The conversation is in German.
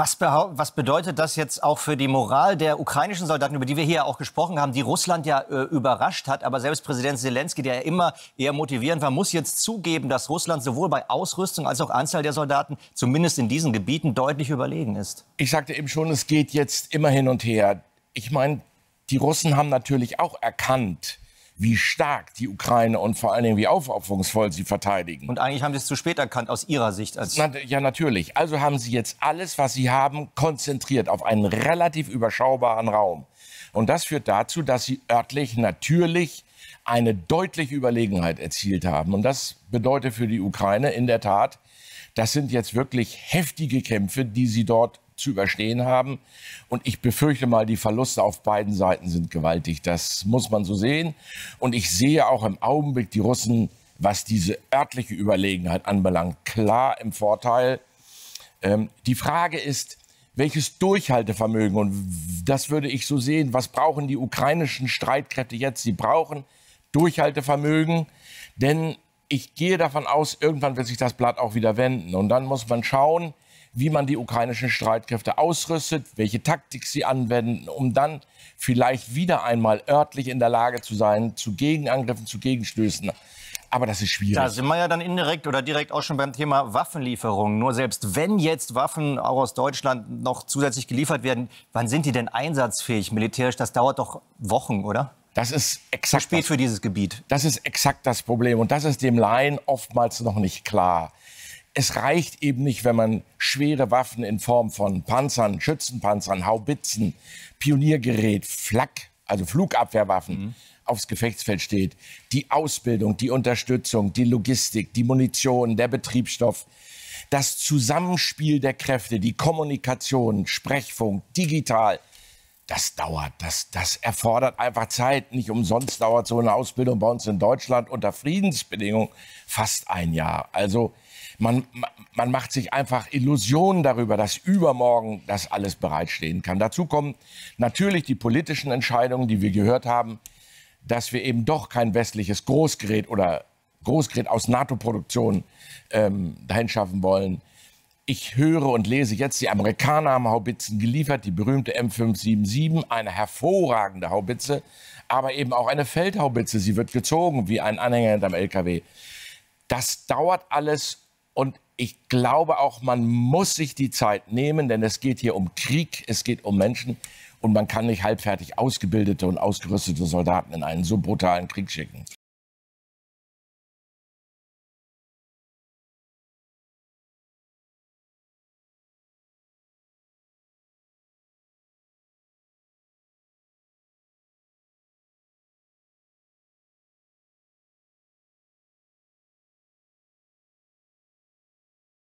Was, was, bedeutet das jetzt auch für die Moral der ukrainischen Soldaten, über die wir hier auch gesprochen haben, die Russland ja äh, überrascht hat? Aber selbst Präsident Zelensky, der ja immer eher motivierend war, muss jetzt zugeben, dass Russland sowohl bei Ausrüstung als auch Anzahl der Soldaten, zumindest in diesen Gebieten, deutlich überlegen ist. Ich sagte eben schon, es geht jetzt immer hin und her. Ich meine, die Russen haben natürlich auch erkannt, wie stark die Ukraine und vor allen Dingen wie aufopferungsvoll sie verteidigen. Und eigentlich haben sie es zu spät erkannt aus ihrer Sicht. Als Na, ja, natürlich. Also haben sie jetzt alles, was sie haben, konzentriert auf einen relativ überschaubaren Raum. Und das führt dazu, dass sie örtlich natürlich eine deutliche Überlegenheit erzielt haben. Und das bedeutet für die Ukraine in der Tat, das sind jetzt wirklich heftige Kämpfe, die sie dort zu überstehen haben. Und ich befürchte mal, die Verluste auf beiden Seiten sind gewaltig. Das muss man so sehen. Und ich sehe auch im Augenblick die Russen, was diese örtliche Überlegenheit anbelangt, klar im Vorteil. Ähm, die Frage ist, welches Durchhaltevermögen, und das würde ich so sehen, was brauchen die ukrainischen Streitkräfte jetzt? Sie brauchen Durchhaltevermögen, denn ich gehe davon aus, irgendwann wird sich das Blatt auch wieder wenden. Und dann muss man schauen, wie man die ukrainischen Streitkräfte ausrüstet, welche Taktik sie anwenden, um dann vielleicht wieder einmal örtlich in der Lage zu sein, zu Gegenangriffen, zu Gegenstößen. Aber das ist schwierig. Da sind wir ja dann indirekt oder direkt auch schon beim Thema Waffenlieferungen. Nur selbst wenn jetzt Waffen auch aus Deutschland noch zusätzlich geliefert werden, wann sind die denn einsatzfähig militärisch? Das dauert doch Wochen, oder? Das ist exakt. Zu spät das, für dieses Gebiet. Das ist exakt das Problem. Und das ist dem Laien oftmals noch nicht klar es reicht eben nicht, wenn man schwere Waffen in Form von Panzern, Schützenpanzern, Haubitzen, Pioniergerät, Flak, also Flugabwehrwaffen mhm. aufs Gefechtsfeld steht. Die Ausbildung, die Unterstützung, die Logistik, die Munition, der Betriebsstoff, das Zusammenspiel der Kräfte, die Kommunikation, Sprechfunk, digital, das dauert, das, das erfordert einfach Zeit. Nicht umsonst dauert so eine Ausbildung bei uns in Deutschland unter Friedensbedingungen fast ein Jahr. Also man, man macht sich einfach Illusionen darüber, dass übermorgen das alles bereitstehen kann. Dazu kommen natürlich die politischen Entscheidungen, die wir gehört haben, dass wir eben doch kein westliches Großgerät oder Großgerät aus NATO-Produktion ähm, dahin schaffen wollen. Ich höre und lese jetzt, die Amerikaner haben Haubitzen geliefert, die berühmte M577, eine hervorragende Haubitze, aber eben auch eine Feldhaubitze. Sie wird gezogen wie ein Anhänger hinterm LKW. Das dauert alles und ich glaube auch, man muss sich die Zeit nehmen, denn es geht hier um Krieg, es geht um Menschen. Und man kann nicht halbfertig ausgebildete und ausgerüstete Soldaten in einen so brutalen Krieg schicken.